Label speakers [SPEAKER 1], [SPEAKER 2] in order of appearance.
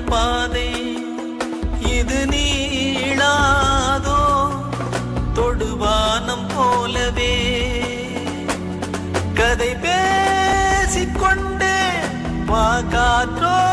[SPEAKER 1] பாதை இது நீளாதோ? தொடுவானம் போலவே. கதை பேசிக்கொண்டே வா காற்றோ